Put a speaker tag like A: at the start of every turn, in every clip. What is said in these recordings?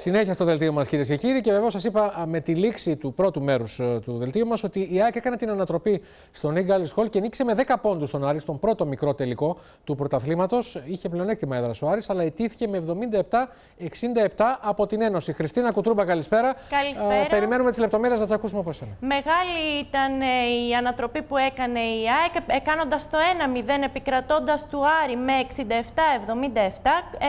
A: Συνέχεια στο δελτίο μας, κυρίες και κύριοι, και βεβαίως σας είπα με τη λήξη του πρώτου μέρους ε, του δελτίου μας ότι η ΑΕΚ έκανε την ανατροπή στον Ίγκαλ Χολ και νίκησε με 10 πόντους στον Άρη, στον πρώτο μικρό τελικό του πρωταθλήματος. Είχε πλεονέκτημα έδρα ο Άρης, αλλά ετήθηκε με 77-67 από την Ένωση. Χριστίνα Κουτρούμπα, καλησπέρα.
B: Καλησπέρα. Ε,
A: περιμένουμε τις λεπτομέρειες να τις ακούσουμε από εσένα.
B: Μεγάλη ήταν ε, η ανατροπή που έκανε η ΑΕΚ, κάνοντας το 1-0, επικρατώντας του Άρη με 67-77.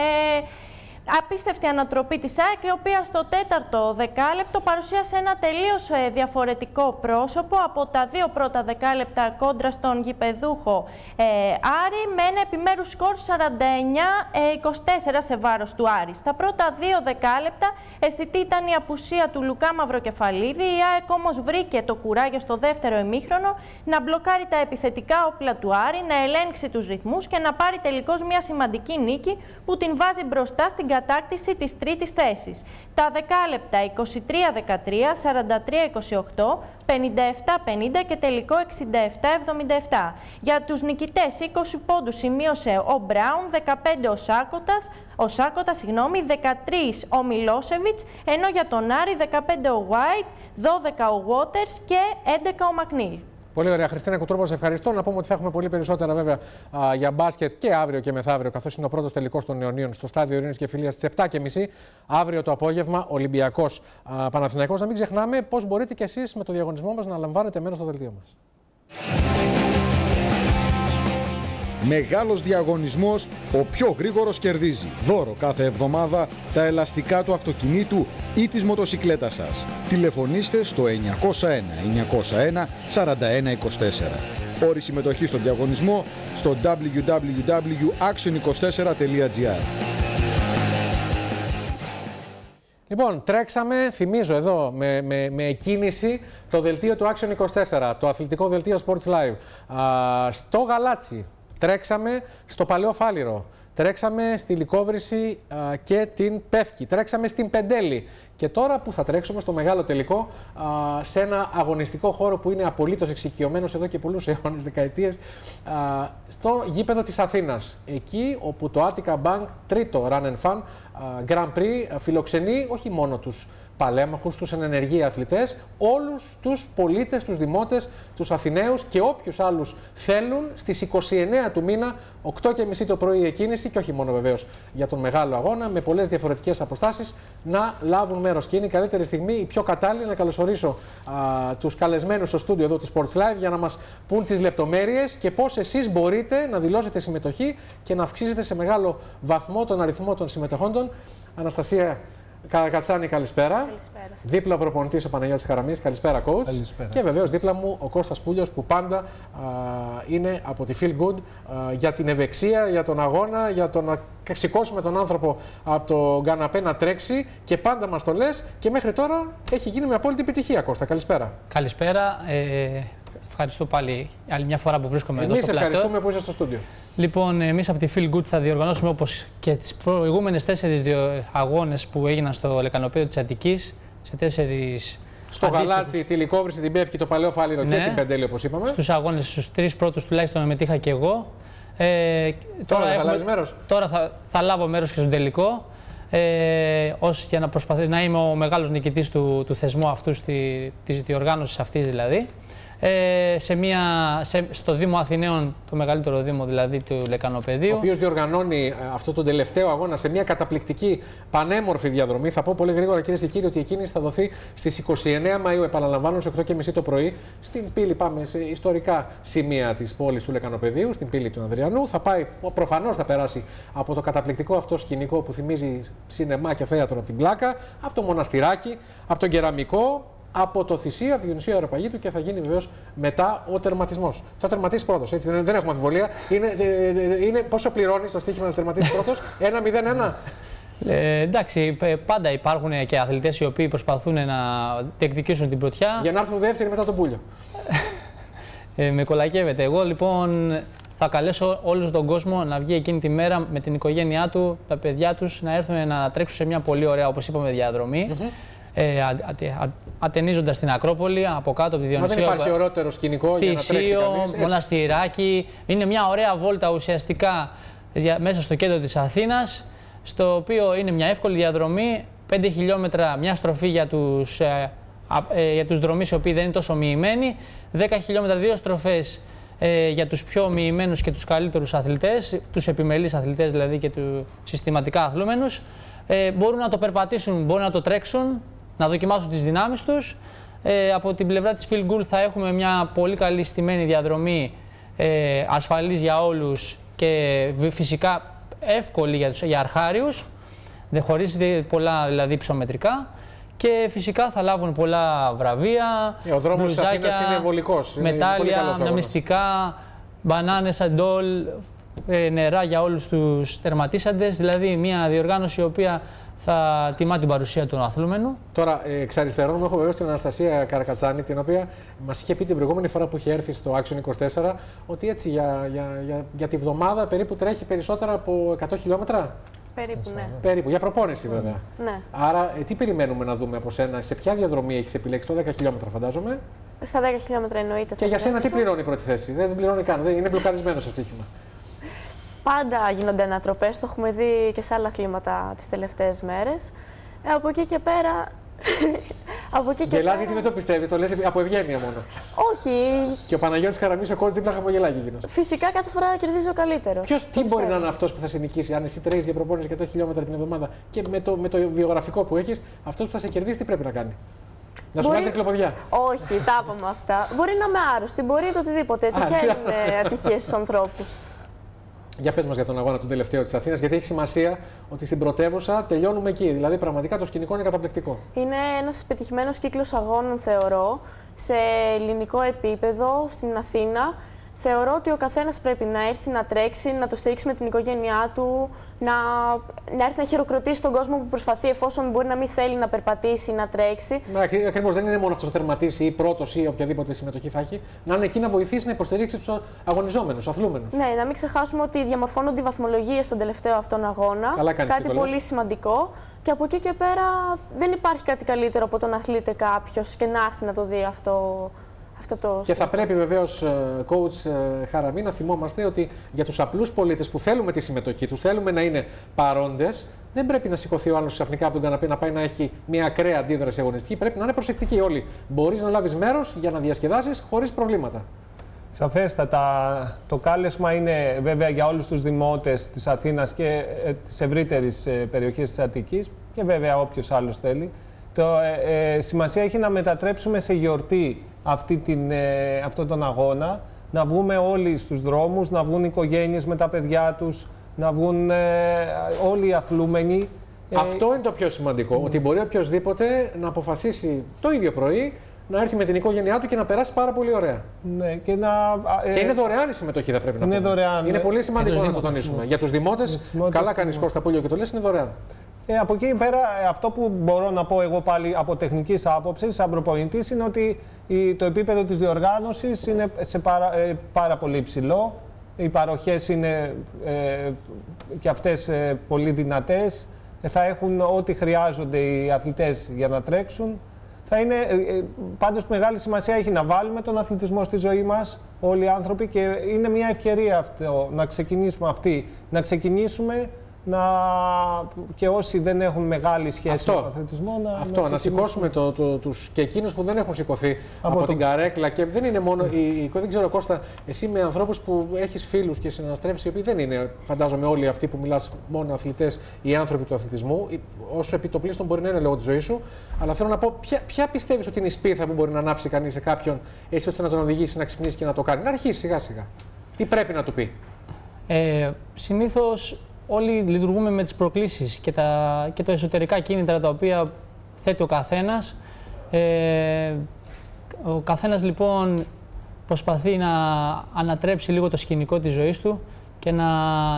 B: Απίστευτη ανατροπή της ΑΕΚ, η οποία στο τέταρτο δεκάλεπτο παρουσίασε ένα τελείως ε, διαφορετικό πρόσωπο από τα δύο πρώτα δεκάλεπτα κόντρα στον γηπεδούχο ε, Άρη με ένα επιμέρους σκορ 49-24 σε βάρος του Άρη. Στα πρώτα δύο δεκάλεπτα αισθητή ήταν η απουσία του Λουκά Μαυροκεφαλίδη, η ΑΕΚ όμως βρήκε το κουράγιο στο δεύτερο ημίχρονο να μπλοκάρει τα επιθετικά όπλα του Άρη, να ελέγξει τους ρυθμούς και να πάρει τελικώς μια σημαντική νίκη που την βάζει μπροστά στην κατάκτηση της τρίτης θέσης. Τα δεκάλεπτα 23-13, 43-28, 57-50 και τελικό 67-77. Για τους νικητές 20 πόντους σημείωσε ο Μπράουν, 15 ο Σάκοτας, ο Σάκοτα, συγγνώμη, 13 ο Μιλόσεβιτς, ενώ για τον Άρη 15 ο White, 12 ο Waters και 11 ο Μακνίλ.
A: Πολύ ωραία. Χριστίνα Κουτρούπο, ευχαριστώ. Να πούμε ότι θα έχουμε πολύ περισσότερα βέβαια για μπάσκετ και αύριο και μεθαύριο, καθώς είναι ο πρώτος τελικός των Ιωνίων στο στάδιο Ειρήνης και Φιλίας στις 7.30 αύριο το απόγευμα, Ολυμπιακός Παναθηναϊκός. Να μην ξεχνάμε πώς μπορείτε κι εσείς με το διαγωνισμό μας να λαμβάνετε μέρος στο δελτίο μας.
C: Μεγάλος διαγωνισμός, ο πιο γρήγορος κερδίζει. Δώρο κάθε εβδομάδα τα ελαστικά του αυτοκινήτου ή της μοτοσυκλέτας σας. Τηλεφωνήστε στο 901 901 4124. Όρη συμμετοχή στο διαγωνισμό στο www.action24.gr
A: Λοιπόν, τρέξαμε, θυμίζω εδώ, με, με, με εκκίνηση το δελτίο του Action 24, το αθλητικό δελτίο Sports Live, α, στο Γαλάτσι, Τρέξαμε στο Παλαιό Φάληρο. Τρέξαμε στη Λικόβρηση και την Πεύκη. Τρέξαμε στην Πεντέλη. Και τώρα που θα τρέξουμε στο μεγάλο τελικό, α, σε ένα αγωνιστικό χώρο που είναι απολύτως εξοικειωμένος εδώ και πολλούς αιώνες, δεκαετίες, α, στο γήπεδο της Αθήνας. Εκεί όπου το Attica Bank, τρίτο Run and Fun Grand Prix, φιλοξενεί όχι μόνο τους παλέμαχους, τους ενεργοί αθλητές, όλους τους πολίτες, τους δημότες, τους Αθηναίους και όποιους άλλους θέλουν στις 29 του μήνα, 8.30 το πρωί εκκίνηση και όχι μόνο βεβαίως για τον μεγάλο αγώνα, με πολλές διαφορετικές αποστάσεις, να λάβουν μέρος. Και είναι η καλύτερη στιγμή, η πιο κατάλληλη, να καλωσορίσω α, τους καλεσμένους στο στούντιο εδώ του Sports Live για να μας πούν τις λεπτομέρειες και πώς εσείς μπορείτε να δηλώσετε συμμετοχή και να αυξήσετε σε μεγάλο βαθμό τον αριθμό των συμμετεχόντων. Αναστασία Κατσάνη, καλησπέρα.
B: Καλησπέρα.
A: Δίπλα προπονητής ο Παναγιώτης Χαραμής, καλησπέρα, coach.
D: Καλησπέρα.
A: Και βεβαίως δίπλα μου ο Κώστας Πούλιος που πάντα α, είναι από τη Feel Good α, για την ευεξία, για τον αγώνα, για το να σηκώσουμε τον άνθρωπο από το καναπέ να τρέξει και πάντα μας το λες. Και μέχρι τώρα έχει γίνει με απόλυτη επιτυχία, Κώστα. Καλησπέρα.
D: Καλησπέρα. Ε, ευχαριστώ πάλι άλλη μια φορά που βρίσκομαι
A: Εμείς
D: εδώ στο πλατό.
A: ευχαριστούμε που είσαι στο στούντιο.
D: Λοιπόν, εμείς από τη Feel Good θα διοργανώσουμε όπως και τις προηγούμενες τέσσερις αγώνες που έγιναν στο λεκανοπέδιο της Αττικής σε τέσσερις.
A: Στο Γαλάτσι, τη Λικόβρηση, την Πεύκη, το Παλαιό Φάληρο
D: Ναι.
A: και την Πεντέλη, όπως είπαμε.
D: Στους αγώνες, στους τρεις πρώτους τουλάχιστον μετήχα και εγώ. Ε,
A: Τώρα θα
D: έχουμε-
A: λάβεις μέρος;
D: Τώρα θα, θα λάβω μέρος και στον τελικό. Ε, ως για να προσπαθήσω να είμαι ο μεγάλος νικητής του, του θεσμού αυτού, στη, της διοργάνωσης αυτής δηλαδή. Ε, σε μια, σε, στο Δήμο Αθηναίων, το μεγαλύτερο Δήμο δηλαδή του
A: Ο
D: Λεκανοπεδίου.
A: οποίος διοργανώνει ε, αυτό τον τελευταίο αγώνα σε μια καταπληκτική πανέμορφη διαδρομή. Θα πω πολύ γρήγορα κυρίες και κύριοι ότι η κίνηση θα δοθεί στις 29 Μαου, επαναλαμβάνω, στις 8.30 το πρωί, στην πύλη. Πάμε σε ιστορικά σημεία της πόλης του Λεκανοπεδίου, στην πύλη του Ανδριανού. Θα πάει, προφανώς θα περάσει από το καταπληκτικό αυτό σκηνικό που θυμίζει σινεμά και θέατρο από την πλάκα, από το μοναστηράκι, από τον κεραμικό, από το θυσίο, από τη Διονυσία Αεροπαγήτου και θα γίνει βεβαίως μετά ο τερματισμός. Θα τερματίσει πρώτος. Δεν, δεν έχουμε αμφιβολία. Είναι, ε, ε, είναι, πόσο πληρώνεις το στοίχημα να τερματίσεις πρώτος, 1-0-1.
D: Ε, εντάξει, ε, πάντα υπάρχουν και αθλητές οι οποίοι προσπαθούν να διεκδικήσουν την πρωτιά.
A: Για να έρθουν δεύτεροι μετά τον πουλιο.
D: Ε, με κολακεύεται. Εγώ λοιπόν θα καλέσω όλο τον κόσμο να βγει εκείνη τη μέρα με την οικογένειά του, τα παιδιά τους, να έρθουν να τρέξουν σε μια πολύ ωραία, όπως είπαμε, διαδρομή. Ε, α, ατε- α- ατενίζοντας την Ακρόπολη, από κάτω από τη
A: Μα δεν
D: Διονυσία.
A: υπάρχει ωραιότερο σκηνικό για να τρέξει
D: Θησίο,
A: κανείς. Έτσι.
D: μοναστηράκι. Είναι μια ωραία βόλτα ουσιαστικά για- μέσα στο κέντρο της Αθήνας, στο οποίο είναι μια εύκολη διαδρομή 5 χιλιόμετρα μια στροφή για τους, ε, ε, για τους δρομείς οι οποίοι δεν είναι τόσο μοιημένοι, 10 χιλιόμετρα δύο στροφές ε, για τους πιο μοιημένους και τους καλύτερους αθλητές, τους επιμελείς αθλητές δηλαδή και του συστηματικά αθλούμενους. Ε, μπορούν να το περπατήσουν, μπορούν να το τρέξουν, να δοκιμάσουν τις δυνάμεις τους. Ε, από την πλευρά της Phil Gould θα έχουμε μια πολύ καλή στημένη διαδρομή ε, ασφαλής για όλους και φυσικά εύκολη για, τους, για αρχάριους, δεν χωρίς πολλά δηλαδή ψωμετρικά. Και φυσικά θα λάβουν πολλά βραβεία,
A: ε, Ο δρόμος της Αθήνας είναι βολικός,
D: μετάλλια, μυστικά, μπανάνες, αντόλ, ε, νερά για όλους τους τερματίσαντες, δηλαδή μια διοργάνωση η οποία θα τιμά την παρουσία του αθλούμενου.
A: Τώρα, ε, εξ αριστερών μου έχω βεβαίω την Αναστασία Καρακατσάνη, την οποία μας είχε πει την προηγούμενη φορά που είχε έρθει στο Action 24 ότι έτσι για, για, για, για τη βδομάδα περίπου τρέχει περισσότερα από 100 χιλιόμετρα.
B: Περίπου, ναι.
A: Περίπου, για προπόνηση βέβαια.
B: ναι.
A: Άρα, ε, τι περιμένουμε να δούμε από σένα, σε ποια διαδρομή έχεις επιλέξει, το 10 χιλιόμετρα φαντάζομαι;
B: Στα 10 χιλιόμετρα εννοείται.
A: Και για σένα τι πληρώνει η πρώτη θέση; Δεν πληρώνει καν, δεν είναι μπλοκαρισμένο στο στοίχημα.
B: Πάντα γίνονται ανατροπές. Το έχουμε δει και σε άλλα αθλήματα τις τελευταίες μέρες. Ε, από εκεί και πέρα. από εκεί και
A: Γελάς
B: πέρα...
A: γιατί δεν το πιστεύεις, το λες από ευγένεια μόνο.
B: Όχι.
A: Και ο Παναγιώτης Καραμής, ο κότσο δίπλα χαμογελάει εκείνο.
B: Φυσικά κάθε φορά κερδίζει ο καλύτερος.
A: Ποιος, τι μπορεί να είναι αυτός που θα σε νικήσει, αν εσύ τρέχεις για προπόνηση 100 χιλιόμετρα την εβδομάδα και με το, με το βιογραφικό που έχεις, αυτός που θα σε κερδίσει τι πρέπει να κάνει; Να σου
B: Μπορεί-
A: βάλει κλοποδιά.
B: Όχι, τα είπαμε αυτά. Μπορεί να είμαι άρρωστη, μπορεί το οτιδήποτε. Τυχαίνουν ατυχίες στους ανθρώπους.
A: Για πες μας για τον αγώνα του τελευταίου της Αθήνας, γιατί έχει σημασία ότι στην πρωτεύουσα τελειώνουμε εκεί. Δηλαδή, πραγματικά το σκηνικό είναι καταπληκτικό.
B: Είναι ένας πετυχημένος κύκλος αγώνων, θεωρώ, σε ελληνικό επίπεδο στην Αθήνα. Θεωρώ ότι ο καθένας πρέπει να έρθει να τρέξει, να το στηρίξει με την οικογένειά του, να, να έρθει να χειροκροτήσει τον κόσμο που προσπαθεί, εφόσον μπορεί να μην θέλει να περπατήσει, να τρέξει.
A: Ακριβώς δεν είναι μόνο αυτός ο τερματίσει ή πρώτος ή οποιαδήποτε συμμετοχή θα έχει, να είναι εκεί να βοηθήσει να υποστηρίξει τους αγωνιζόμενους, αθλούμενους.
B: Ναι, να μην ξεχάσουμε ότι διαμορφώνονται οι βαθμολογίες στον τελευταίο αυτόν αγώνα.
A: Καλά κάνεις και
B: κάτι
A: το λες.
B: πολύ σημαντικό. Και από εκεί και πέρα δεν υπάρχει κάτι καλύτερο από το να αθλείται κάποιος και να έρθει να το δει αυτό, αυτό το
A: Και θα πρέπει βεβαίως, coach ε, Χαραμή, να θυμόμαστε ότι για τους απλούς πολίτες που θέλουμε τη συμμετοχή τους, θέλουμε να είναι παρόντες, δεν πρέπει να σηκωθεί ο άλλος ξαφνικά από τον καναπέ να πάει να έχει μια ακραία αντίδραση αγωνιστική. Πρέπει να είναι προσεκτικοί όλοι. Μπορείς να λάβεις μέρος για να διασκεδάσεις χωρίς προβλήματα.
E: Σαφέστατα. Το κάλεσμα είναι βέβαια για όλους τους δημότες της Αθήνας και ε, της ευρύτερης ε, περιοχής της Αττικής και βέβαια όποιος άλλος θέλει. Το, ε, ε, σημασία έχει να μετατρέψουμε σε γιορτή αυτή την, ε, αυτόν τον αγώνα, να βγούμε όλοι στους δρόμους, να βγουν οι οικογένειες με τα παιδιά τους, να βγουν ε, όλοι οι αθλούμενοι. Ε,
A: Αυτό είναι το πιο σημαντικό. Ότι μπορεί οποιοδήποτε να αποφασίσει το ίδιο πρωί να έρθει με την οικογένειά του και να περάσει πάρα πολύ ωραία.
E: ναι, και να, ε,
A: Και είναι δωρεάν η συμμετοχή, θα πρέπει να
E: είναι
A: πούμε.
E: δωρεάν,
A: Είναι
E: ναι.
A: πολύ σημαντικό
D: Για
A: να
D: τους
A: το
D: δημότες.
A: τονίσουμε. Για τους δημότες,
E: τους δημότες,
A: καλά κάνεις
E: ναι.
A: Κώστα Πούλιο και το λες, είναι δωρεάν.
E: Ε, από εκεί πέρα, ε, αυτό που μπορώ να πω εγώ πάλι από τεχνικής άποψης, σαν προπονητής, είναι ότι η- το επίπεδο της διοργάνωσης είναι σε πάρα, ε, πάρα πολύ υψηλό. Οι παροχές είναι ε, και αυτές πολύ δυνατές. θα έχουν ό,τι χρειάζονται οι αθλητές για να τρέξουν. Θα είναι, ε, ε, πάντως μεγάλη σημασία έχει να βάλουμε τον αθλητισμό στη ζωή μας όλοι οι άνθρωποι και είναι μια ευκαιρία αυτό να ξεκινήσουμε αυτή, να ξεκινήσουμε να... και όσοι δεν έχουν μεγάλη σχέση
A: Αυτό.
E: με τον αθλητισμό να,
A: Αυτό, να,
E: ξεκινήσουμε.
A: σηκώσουμε το, το, τους και εκείνους που δεν έχουν σηκωθεί από,
E: το-
A: την καρέκλα. Και δεν είναι μόνο. Η, η- δεν ξέρω, Κώστα, εσύ με ανθρώπους που έχεις φίλους και συναστρέφει, οι οποίοι δεν είναι, φαντάζομαι, όλοι αυτοί που μιλάς μόνο αθλητές ή άνθρωποι του αθλητισμού. ή- Όσο επιτοπλίστων μπορεί να είναι λόγω της ζωής σου. Αλλά θέλω να πω, ποια, ποια πιστεύεις ότι είναι η σπίθα που μπορεί να ανάψει κανείς σε κάποιον έτσι ώστε να τον οδηγήσει να ξυπνήσει και να το κάνει; Να αρχίσει σιγά σιγά. Τι πρέπει να του πει;
D: Ε, Συνήθως όλοι λειτουργούμε με τις προκλήσεις και τα, και τα εσωτερικά κίνητρα τα οποία θέτει ο καθένας. Ε, ο καθένας λοιπόν προσπαθεί να ανατρέψει λίγο το σκηνικό της ζωής του και να,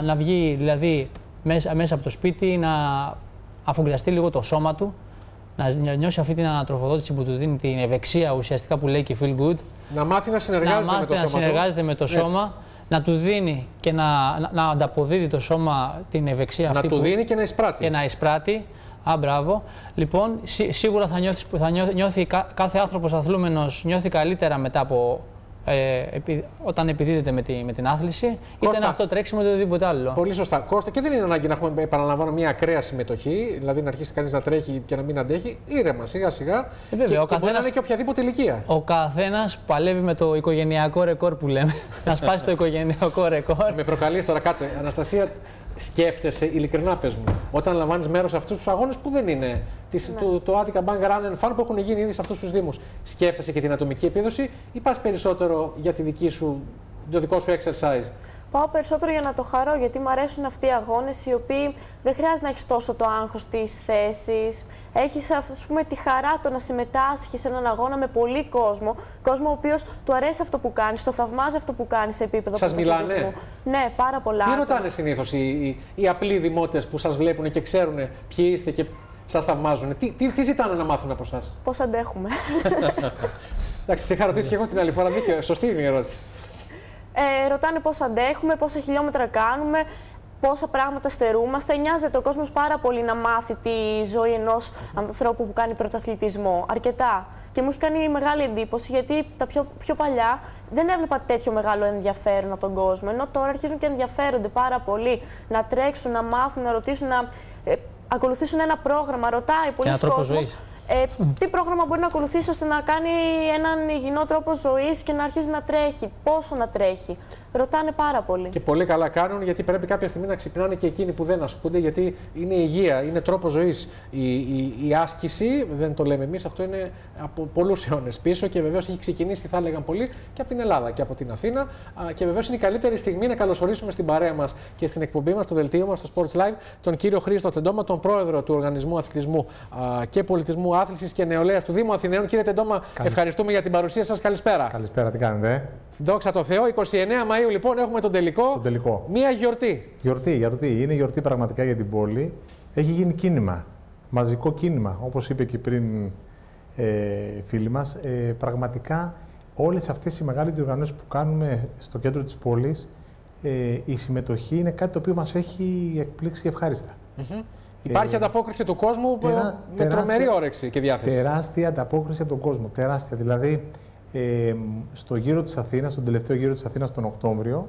D: να βγει δηλαδή μέσα, μέσα από το σπίτι, να αφουγκραστεί λίγο το σώμα του, να νιώσει αυτή την ανατροφοδότηση που του δίνει την ευεξία ουσιαστικά που λέει και feel good
A: Να μάθει να
D: να
A: συνεργάζεται με
D: μάθει
A: το
D: να
A: σώμα του.
D: συνεργάζεται με το
A: Έτσι.
D: Σώμα, να του δίνει και να, να, να ανταποδίδει το σώμα την ευεξία
A: Να
D: αυτή
A: του
D: που,
A: δίνει και να εισπράττει.
D: και να εισπράττει. Α, μπράβο. Λοιπόν, σί- σίγουρα θα νιώθεις, θα νιώ- νιώθει κα- κάθε άνθρωπος αθλούμενος νιώθει καλύτερα μετά από ε, επει, όταν επιδίδεται με, τη, με την άθληση, είτε
A: Κώστα.
D: είναι αυτό τρέξιμο είτε οτιδήποτε άλλο.
A: Πολύ σωστά. Κώστα, και δεν είναι ανάγκη να έχουμε, επαναλαμβάνω, μια ακραία συμμετοχή, δηλαδή να αρχίσει κανείς να τρέχει και να μην αντέχει. Ήρεμα, σιγά σιγά.
D: Ε, βέβαια,
A: και,
D: ο
A: και μπορεί να
D: καθένας-
A: είναι και οποιαδήποτε ηλικία.
D: Ο καθένας παλεύει με το οικογενειακό ρεκόρ που λέμε. να σπάσει το οικογενειακό ρεκόρ.
A: Με προκαλείς τώρα, κάτσε. Αναστασία, σκέφτεσαι, ειλικρινά πες μου, όταν λαμβάνεις μέρος σε αυτούς τους αγώνες που δεν είναι της,
B: Ναι.
A: του, το Attica Bank Run and Fun που έχουν γίνει ήδη σε αυτούς τους Δήμους, σκέφτεσαι και την ατομική επίδοση ή πας περισσότερο για τη δική σου, το δικό σου exercise;
F: Πάω περισσότερο για να το χαρώ, γιατί μου αρέσουν αυτοί οι αγώνες οι οποίοι δεν χρειάζεται να έχεις τόσο το άγχος της θέσης. Έχεις τη χαρά το να συμμετάσχεις σε έναν αγώνα με πολύ κόσμο. Κόσμο ο οποίος του αρέσει αυτό που κάνεις, το θαυμάζει αυτό που κάνεις σε επίπεδο
A: Σας
F: πρωταθλητισμού.
A: μιλάνε;
F: Ναι, πάρα πολλά.
A: Τι
F: άτομα.
A: ρωτάνε συνήθως οι, οι, οι απλοί δημότες που σας βλέπουν και ξέρουν ποιοι είστε και σας θαυμάζουν; Τι, τι, τι ζητάνε να μάθουν από εσά.
F: Πώς αντέχουμε.
A: Εντάξει, σε είχα ρωτήσει και εγώ την άλλη φορά. Δίκαιο, σωστή είναι η ερώτηση.
F: Ε, ρωτάνε πώς αντέχουμε, πόσα χιλιόμετρα κάνουμε, πόσα πράγματα στερούμαστε. Νοιάζεται ο κόσμος πάρα πολύ να μάθει τη ζωή ενός ανθρώπου που κάνει πρωταθλητισμό. Αρκετά. Και μου έχει κάνει μεγάλη εντύπωση γιατί τα πιο, πιο παλιά δεν έβλεπα τέτοιο μεγάλο ενδιαφέρον από τον κόσμο. Ενώ τώρα αρχίζουν και ενδιαφέρονται πάρα πολύ να τρέξουν, να μάθουν, να ρωτήσουν, να ε, ακολουθήσουν ένα πρόγραμμα. Ρωτάει πολλοί
D: έναν τρόπο
F: κόσμος.
D: ζωής.
F: Ε, τι πρόγραμμα μπορεί να ακολουθήσει ώστε να κάνει έναν υγιεινό τρόπο ζωής και να αρχίσει να τρέχει, πόσο να τρέχει. Ρωτάνε πάρα πολύ.
A: Και πολύ καλά κάνουν γιατί πρέπει κάποια στιγμή να ξυπνάνε και εκείνοι που δεν ασκούνται, γιατί είναι υγεία, είναι τρόπο ζωής. Η, η, η άσκηση, δεν το λέμε εμείς, αυτό είναι από πολλούς αιώνες πίσω και βεβαίως έχει ξεκινήσει, θα έλεγαν πολλοί, και από την Ελλάδα και από την Αθήνα. Α, Και βεβαίως είναι η καλύτερη στιγμή να καλωσορίσουμε στην παρέα μας και στην εκπομπή μας, στο δελτίο μας, στο Sports Live, τον κύριο Χρήστο Τεντόμα, τον πρόεδρο του Οργανισμού Αθλητισμού α, και Πολιτισμού Άθλησης και Νεολαίας του Δήμου Αθηναίων. Κύριε Τεντόμα, ευχαριστούμε για την παρουσία σας. Καλησπέρα.
G: Καλησπέρα, τι κάνετε; ε;
A: Δόξα τω Θεώ, 29 Μαΐου λοιπόν έχουμε τον τελικό.
G: Τον τελικό.
A: Μία γιορτή.
G: Γιορτή, γιορτή. Είναι γιορτή πραγματικά για την πόλη. Έχει γίνει κίνημα. Μαζικό κίνημα. Όπως είπε και πριν ε, φίλοι μας. Ε, πραγματικά όλες αυτές οι μεγάλες διοργανώσεις που κάνουμε στο κέντρο της πόλης ε, η συμμετοχή είναι κάτι το οποίο μας έχει εκπλήξει ευχάριστα.
A: Υπάρχει ανταπόκριση του κόσμου
G: τερά-
A: με
G: τεράστια-
A: τρομερή όρεξη και διάθεση.
G: Τεράστια ανταπόκριση από τον κόσμο. Τεράστια. Δηλαδή, ε, στο γύρο της Αθήνας, στον τελευταίο γύρο της Αθήνας τον Οκτώβριο,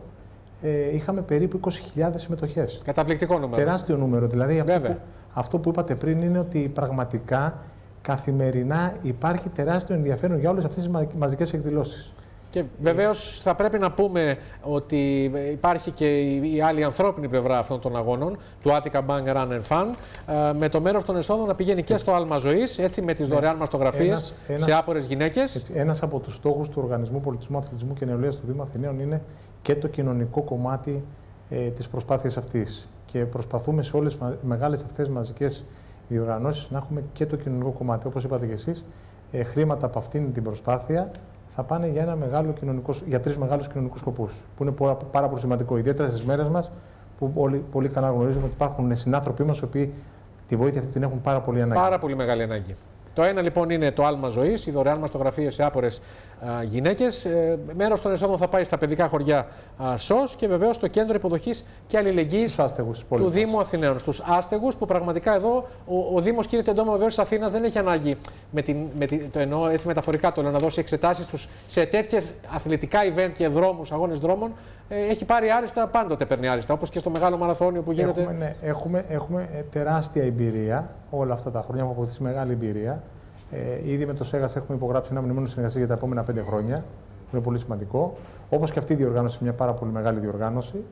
G: ε, είχαμε περίπου 20.000 συμμετοχές.
A: Καταπληκτικό νούμερο.
G: Τεράστιο νούμερο. Δηλαδή, αυτό
A: Βέβαια.
G: που, αυτό που είπατε πριν είναι ότι πραγματικά καθημερινά υπάρχει τεράστιο ενδιαφέρον για όλες αυτές τις μα- μαζικές εκδηλώσεις.
A: Και βεβαίως θα πρέπει να πούμε ότι υπάρχει και η η άλλη ανθρώπινη πλευρά αυτών των αγώνων, του Attica Bank Run and Fun, ε, με το μέρος των εσόδων να πηγαίνει και στο άλμα ζωής, έτσι με τις δωρεάν μαστογραφίε
G: Ένας- ένας-
A: σε άπορες γυναίκες.
G: Έτσι, ένας από τους στόχους του Οργανισμού Πολιτισμού, Αθλητισμού και Νεολαίας του Δήμου Αθηναίων είναι και το κοινωνικό κομμάτι ε, της προσπάθειας αυτής. Και προσπαθούμε σε όλες τις μεγάλες αυτές μαζικές διοργανώσεις να έχουμε και το κοινωνικό κομμάτι. Όπως είπατε και εσείς, ε, χρήματα από αυτήν την προσπάθεια θα πάνε για, ένα μεγάλο κοινωνικό, για τρεις μεγάλους κοινωνικούς σκοπούς, που είναι πάρα, πάρα πολύ σημαντικό, ιδιαίτερα στις μέρες μας, που όλοι πολύ καλά γνωρίζουμε ότι υπάρχουν συνάνθρωποι μας, οι οποίοι τη βοήθεια αυτή την έχουν πάρα πολύ ανάγκη.
A: Πάρα πολύ μεγάλη ανάγκη. Το ένα λοιπόν είναι το άλμα ζωής, η δωρεάν μαστογραφίε σε άπορες γυναίκες. Ε, Μέρος των εσόδων θα πάει στα παιδικά χωριά α, ΣΟΣ και βεβαίως στο κέντρο υποδοχής και αλληλεγγύης
G: Στους άστεγους της πόλης
A: του
G: μας.
A: Δήμου Αθηναίων. Στους άστεγους που πραγματικά εδώ ο, ο Δήμος, κύριε Τεντόμα, βεβαίως της Αθήνας δεν έχει ανάγκη, με την, με την, το εννοώ έτσι μεταφορικά το λέω, να δώσει εξετάσεις τους σε τέτοιες αθλητικά event και δρόμους, αγώνες δρόμων. Ε, έχει πάρει άριστα, πάντοτε παίρνει άριστα. Όπως και στο μεγάλο μαραθώνιο που γίνεται.
G: Έχουμε, ναι, έχουμε, έχουμε ε, τεράστια εμπειρία όλα αυτά τα χρόνια. Έχουμε αποκτήσει μεγάλη εμπειρία. Ε, ήδη με το ΣΕΓΑΣ έχουμε υπογράψει ένα μνημόνιο συνεργασίας για τα επόμενα πέντε χρόνια, που είναι πολύ σημαντικό. Όπως και αυτή η διοργάνωση, μια πάρα πολύ μεγάλη διοργάνωση.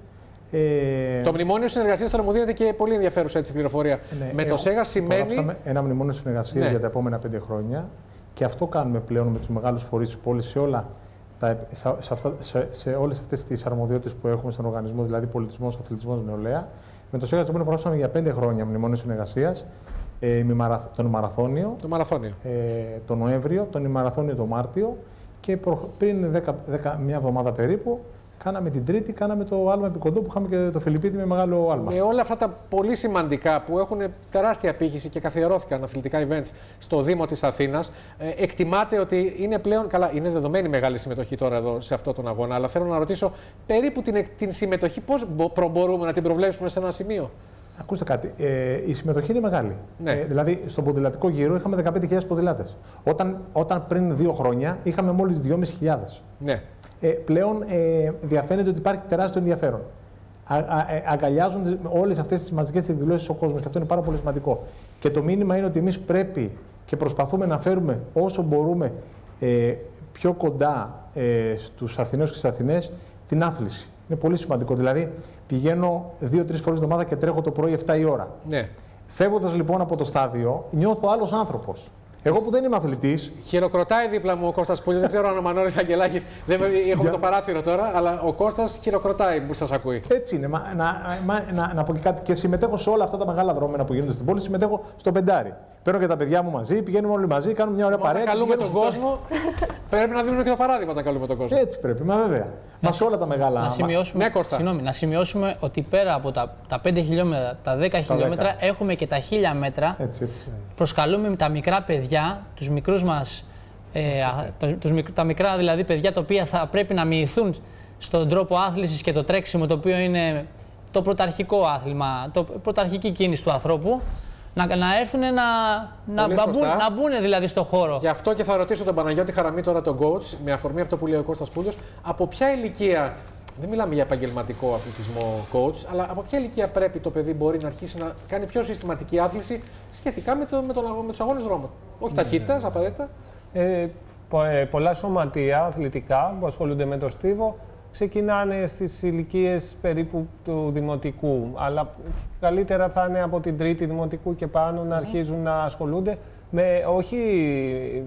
G: Ε,
A: Το μνημόνιο συνεργασίας τώρα μου δίνεται και πολύ ενδιαφέρουσα έτσι πληροφορία.
G: ναι,
A: με το
G: έχω-
A: ΣΕΓΑ σημαίνει.
G: υπογράψαμε ένα μνημόνιο συνεργασίας
A: Ναι.
G: για τα επόμενα πέντε χρόνια. Και αυτό κάνουμε πλέον με τους μεγάλους φορείς της πόλης σε, όλα τα, σε, σε, αυτά- σε, σε όλες αυτές τις αρμοδιότητες που έχουμε στον οργανισμό, δηλαδή πολιτισμός, αθλητισμός, νεολαία. Με το ΣΕΓΑ λοιπόν υπογράψαμε για πέντε χρόνια μνημόνιο συνεργασίας. Ε, με μαρα- τον μαραθώνιο
A: Το μαραθώνιο.
G: ε, τον Νοέμβριο, τον ημαραθώνιο τον Μάρτιο και προ- πριν 10, 10, μια εβδομάδα περίπου κάναμε την Τρίτη, κάναμε το άλμα επικοντό που είχαμε και το Φιλιππίδη με μεγάλο άλμα.
A: Με όλα αυτά τα πολύ σημαντικά που έχουν τεράστια απήχηση και καθιερώθηκαν αθλητικά events στο Δήμο της Αθήνας, ε, εκτιμάται ότι είναι πλέον. Καλά, είναι δεδομένη μεγάλη συμμετοχή τώρα εδώ σε αυτό τον αγώνα, αλλά θέλω να ρωτήσω περίπου την, εκ- την συμμετοχή πώς μπορούμε να την προβλέψουμε σε ένα σημείο;
G: Ακούστε κάτι. Ε, η συμμετοχή είναι μεγάλη.
A: Ναι.
G: Ε, δηλαδή, στον ποδηλατικό γύρο είχαμε 15.000 ποδηλάτες. Όταν, όταν πριν δύο χρόνια είχαμε μόλις 2.500.
A: Ναι.
G: Ε, πλέον ε, διαφαίνεται ότι υπάρχει τεράστιο ενδιαφέρον. Α, α, ε, αγκαλιάζουν όλες αυτές τις μαζικές εκδηλώσεις ο κόσμος και αυτό είναι πάρα πολύ σημαντικό. Και το μήνυμα είναι ότι εμείς πρέπει και προσπαθούμε να φέρουμε όσο μπορούμε ε, πιο κοντά ε, στους Αθηναίους και στις Αθηνέ την άθληση. Είναι πολύ σημαντικό. Δηλαδή, πηγαίνω δύο-τρεις φορές την εβδομάδα και τρέχω το πρωί 7 η ώρα.
A: ναι.
G: Φεύγοντας λοιπόν από το στάδιο, νιώθω άλλος άνθρωπος. Εγώ που δεν είμαι αθλητή,
A: Χειροκροτάει δίπλα μου ο Κώστας Πούλης. Δεν ξέρω αν ο Μανώλης Αγγελάκης. Δεν έχουμε
G: Για-
A: το παράθυρο τώρα, αλλά ο Κώστας χειροκροτάει που σας ακούει.
G: έτσι είναι. Μα, να, μα, να, να πω και κάτι. Και συμμετέχω σε όλα αυτά τα μεγάλα δρόμενα που γίνονται στην πόλη. Συμμετέχω στο πεντάρι. Παίρνω και τα παιδιά μου μαζί, πηγαίνουμε όλοι μαζί, κάνουμε μια ωραία
A: Όταν
G: παρέα.
A: καλούμε τον
G: πηγαίνουμε-
A: κόσμο, πρέπει να δίνουμε και το παράδειγμα όταν καλούμε τον κόσμο.
G: Έτσι πρέπει, μα βέβαια. Μα σε όλα τα μεγάλα.
D: Να σημειώσουμε,
A: Ναι, Κώστα.
D: συγγνώμη, να σημειώσουμε ότι πέρα από τα, τα 5 χιλιόμετρα, τα 10 χιλιόμετρα, έχουμε και τα 1000 μέτρα.
G: Έτσι, έτσι.
D: Προσκαλούμε τα μικρά παιδιά, τους μικρούς μας, ε, α, τους, τους μικ- τα μικρά δηλαδή παιδιά τα οποία θα πρέπει να μοιηθούν στον τρόπο άθλησης και το τρέξιμο το οποίο είναι το πρωταρχικό άθλημα, το πρωταρχική κίνηση του ανθρώπου, να, να έρθουν να, να,
A: Πολύ
D: να, μπουν,
A: σωστά.
D: να μπουν δηλαδή στο χώρο.
A: Γι' αυτό και θα ρωτήσω τον Παναγιώτη Χαραμή τώρα τον coach, με αφορμή αυτό που λέει ο Κώστας Πούλιος, από ποια ηλικία, δεν μιλάμε για επαγγελματικό αθλητισμό coach, αλλά από ποια ηλικία πρέπει το παιδί μπορεί να αρχίσει να κάνει πιο συστηματική άθληση σχετικά με, το, με, τον, αγώ- με τους αγώνες δρόμου. Όχι ταχύτητας, απαραίτητα.
E: Ε, πο- ε, πολλά σωματεία αθλητικά που ασχολούνται με το στίβο ξεκινάνε στις ηλικίες περίπου του δημοτικού. Αλλά καλύτερα θα είναι από την τρίτη δημοτικού και πάνω να αρχίζουν να ασχολούνται με όχι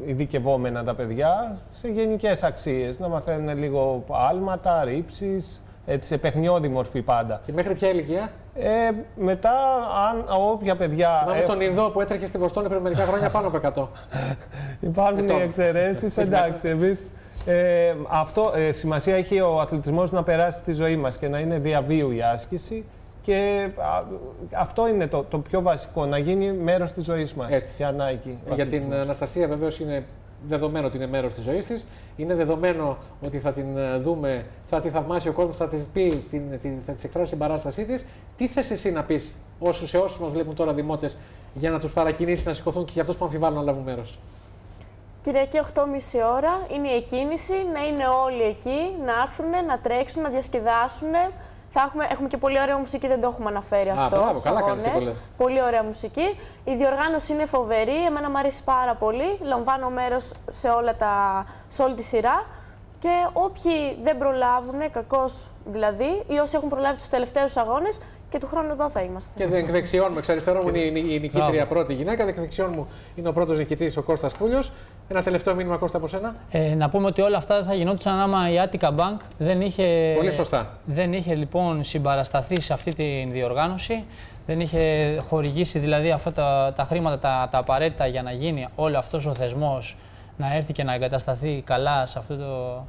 E: ειδικευόμενα τα παιδιά, σε γενικές αξίες. Να μαθαίνουν λίγο άλματα, ρήψεις, έτσι, σε παιχνιώδη μορφή πάντα.
A: Και μέχρι ποια ηλικία;
E: Ε, μετά, αν όποια παιδιά...
A: Θυμάμαι
E: έχουν-
A: τον Ιδώ που έτρεχε στη Βοστόνη πριν μερικά χρόνια πάνω από 100.
E: Υπάρχουν
A: Ετών.
E: οι εξαιρέσεις. Εντάξει, εμείς. Ε, αυτό ε, σημασία έχει ο αθλητισμός να περάσει στη ζωή μας και να είναι διαβίου η άσκηση και α, αυτό είναι το, το πιο βασικό, να γίνει μέρος της ζωής μας.
A: Έτσι.
E: Η ανάγκη. ο
A: Για την
E: αθλητισμός.
A: Αναστασία βεβαίως είναι δεδομένο ότι είναι μέρος της ζωής της. Είναι δεδομένο ότι θα την ε, δούμε, θα τη θαυμάσει ο κόσμος, θα της πει, την, την, θα της εκφράσει την παράστασή της. Τι θες εσύ να πεις όσους, σε όσους μας βλέπουν τώρα δημότες, για να τους παρακινήσεις να σηκωθούν και για αυτούς που αμφιβάλλουν να λάβουν μέρος;
F: Κυριακή 8.30 ώρα είναι η εκκίνηση, να είναι όλοι εκεί, να έρθουν, να τρέξουν, να διασκεδάσουν. Θα έχουμε, έχουμε και πολύ ωραία μουσική, δεν το έχουμε αναφέρει
A: Α,
F: αυτό.
A: μπράβο,
F: στους
A: καλά κάνεις και το
F: αγώνες.
A: λες.
F: Πολύ ωραία μουσική. Η διοργάνωση είναι φοβερή, εμένα μου αρέσει πάρα πολύ. Λαμβάνω μέρος σε, όλα τα, σε όλη τη σειρά. Και όποιοι δεν προλάβουν, κακώ δηλαδή, ή όσοι έχουν προλάβει τους τελευταίους αγώνες, και του χρόνου εδώ θα είμαστε.
A: Και δε- δεξιόν μου, εξ αριστερών μου είναι η, η, η νικήτρια
D: Μπράβο.
A: πρώτη γυναίκα, δε- δεξιόν μου είναι ο πρώτος νικητής ο Κώστας Πούλιος. Ένα τελευταίο μήνυμα Κώστα από σένα.
D: Ε, να πούμε ότι όλα αυτά δεν θα γινόντουσαν άμα η Attica Bank δεν είχε,
A: Πολύ σωστά.
D: δεν είχε λοιπόν συμπαρασταθεί σε αυτή τη διοργάνωση, δεν είχε χορηγήσει δηλαδή αυτά τα, τα χρήματα τα, τα απαραίτητα για να γίνει όλο αυτός ο θεσμός να έρθει και να εγκατασταθεί καλά σε αυτό το,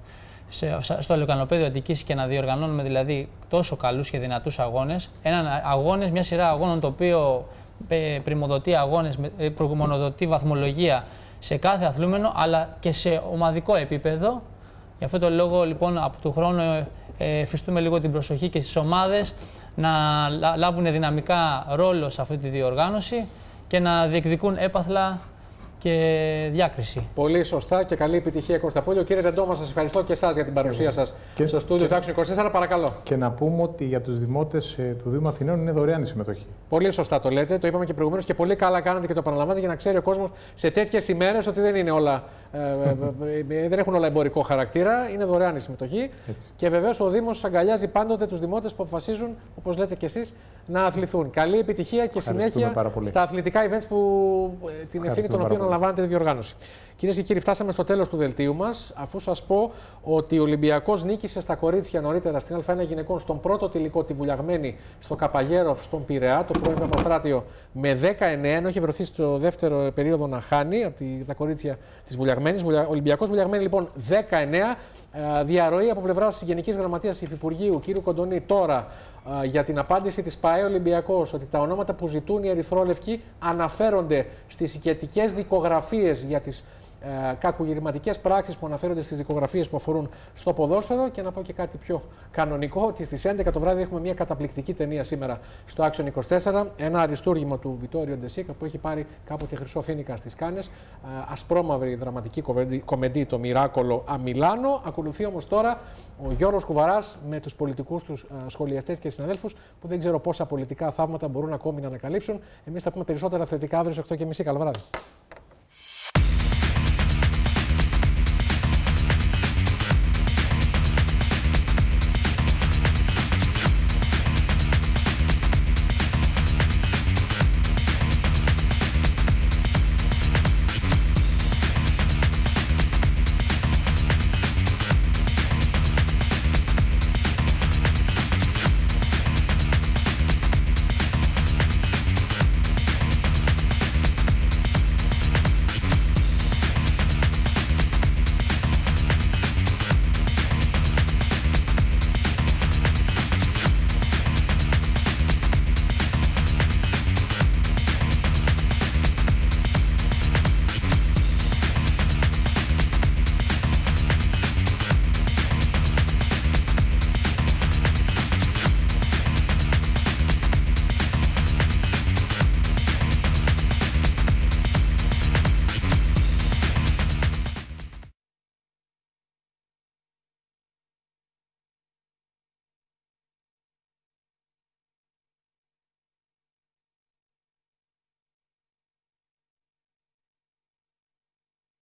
D: σε, στο λεκανοπέδιο Αττικής και να διοργανώνουμε δηλαδή τόσο καλούς και δυνατούς αγώνες. Έναν αγώνες, μια σειρά αγώνων το οποίο ε, πρημοδοτεί αγώνες, με- ε, προμονοδοτεί βαθμολογία σε κάθε αθλούμενο αλλά και σε ομαδικό επίπεδο. Γι' αυτό το λόγο λοιπόν από του χρόνου ε, ε, εφιστούμε λίγο την προσοχή και στις ομάδες να λα- λάβουν δυναμικά ρόλο σε αυτή τη διοργάνωση και να διεκδικούν έπαθλα και διάκριση.
A: Πολύ σωστά και καλή επιτυχία Κώστα Πούλιο. Κύριε Τεντόμα, σας ευχαριστώ και εσάς για την παρουσία σας
G: Και-
A: στο στούντιο του Action 24. Παρακαλώ.
G: Και να πούμε ότι για τους δημότες του Δήμου Αθηναίων είναι δωρεάν η συμμετοχή.
A: Πολύ σωστά το λέτε. Το είπαμε και προηγουμένως και πολύ καλά κάνετε και το επαναλαμβάνετε για να ξέρει ο κόσμος σε τέτοιες ημέρες ότι δεν, είναι όλα, ε, ε, ε, δεν έχουν όλα εμπορικό χαρακτήρα. Είναι δωρεάν η συμμετοχή.
G: Έτσι.
A: Και βεβαίως ο Δήμος αγκαλιάζει πάντοτε τους δημότες που αποφασίζουν, όπως λέτε και εσείς, να αθληθούν. Καλή επιτυχία και
G: Ευχαριστούμε
A: συνέχεια
G: πάρα πολύ.
A: στα αθλητικά events που ε, την ευθύνη
G: Ευχαριστούμε
A: των
G: πάρα
A: οποίων
G: πολύ.
A: Αναλαμβάνεται η διοργάνωση. Κυρίες και κύριοι, φτάσαμε στο τέλος του δελτίου μας. Αφού σας πω ότι ο Ολυμπιακός νίκησε στα κορίτσια νωρίτερα στην Α1 γυναικών στον πρώτο τελικό τη βουλιαγμένη στο Καπαγέροφ στον Πειραιά, το πρώην Παπαστράτιο, με 19, ενώ είχε βρεθεί στο δεύτερο περίοδο να χάνει από τη- τα κορίτσια της βουλιαγμένης. Ο Ολυμπιακός βουλιαγμένη λοιπόν 19. ε, Διαρροή από πλευράς της Γενικής Γραμματείας Υφυπουργείου, κ. Κοντονή, τώρα ε, για την απάντηση της ΠαΕ Ολυμπιακός ότι τα ονόματα που ζητούν οι Ερυθρόλευκοι αναφέρονται στις οικετικέ δικογραφίες για τις ε, κακογυρηματικέ πράξεις που αναφέρονται στις δικογραφίες που αφορούν στο ποδόσφαιρο. Και να πω και κάτι πιο κανονικό, ότι στις 11 το βράδυ έχουμε μια καταπληκτική ταινία σήμερα στο Action 24. Ένα αριστούργημα του Βιτόριο Ντεσίκα που έχει πάρει κάποτε χρυσό φίνικα στις Κάνες. Ασπρόμαυρη δραματική κομεντή, το Μιράκολο Αμιλάνο. Ακολουθεί όμως τώρα ο Γιώργος Κουβαράς με τους πολιτικούς τους σχολιαστές και συναδέλφους που δεν ξέρω πόσα πολιτικά θαύματα μπορούν ακόμη να ανακαλύψουν. Εμείς θα πούμε περισσότερα θετικά αύριο στι 8.30. Καλό βράδυ.